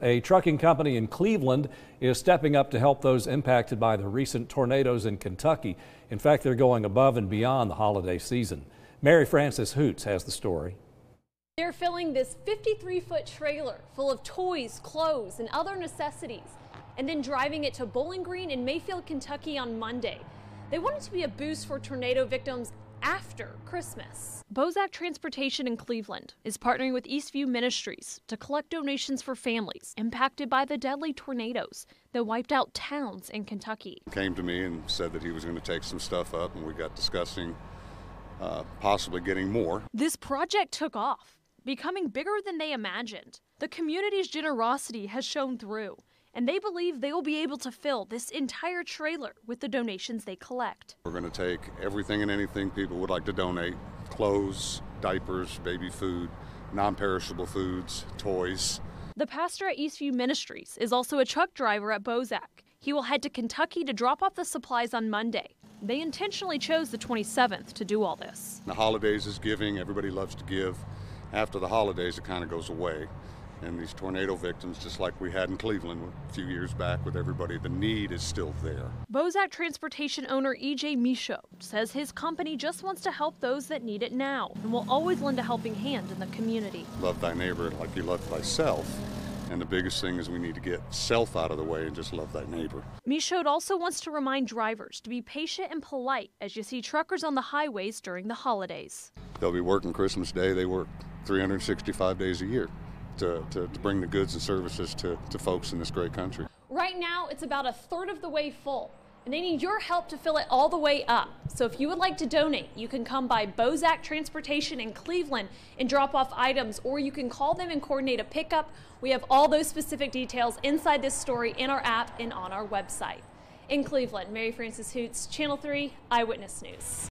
A trucking company in Cleveland is stepping up to help those impacted by the recent tornadoes in Kentucky. In fact, they're going above and beyond the holiday season. Mary Frances Hoots has the story. They're filling this 53 foot trailer full of toys, clothes, and other necessities, and then driving it to Bowling Green in Mayfield, Kentucky on Monday. They want it to be a boost for tornado victims after Christmas. BoZac Transportation in Cleveland is partnering with Eastview Ministries to collect donations for families impacted by the deadly tornadoes that wiped out towns in Kentucky. Came to me and said that he was going to take some stuff up, and we got discussing uh, possibly getting more. This project took off, becoming bigger than they imagined. The community's generosity has shown through and they believe they will be able to fill this entire trailer with the donations they collect. We're going to take everything and anything people would like to donate clothes, diapers, baby food, non perishable foods, toys. The pastor at Eastview Ministries is also a truck driver at BoZac. He will head to Kentucky to drop off the supplies on Monday. They intentionally chose the 27th to do all this. The holidays is giving, everybody loves to give. After the holidays, it kind of goes away and these tornado victims, just like we had in Cleveland a few years back with everybody, the need is still there. BoZac Transportation owner EJ Michaud says his company just wants to help those that need it now and will always lend a helping hand in the community. Love thy neighbor like you love thyself. And the biggest thing is we need to get self out of the way and just love thy neighbor. Michaud also wants to remind drivers to be patient and polite as you see truckers on the highways during the holidays. They'll be working Christmas Day. They work 365 days a year to, to, to bring the goods and services to, to folks in this great country. Right now, it's about a third of the way full and they need your help to fill it all the way up. So if you would like to donate, you can come by BoZac Transportation in Cleveland and drop off items, or you can call them and coordinate a pickup. We have all those specific details inside this story in our app and on our website. In Cleveland, Mary Frances Hoots, Channel 3 Eyewitness News.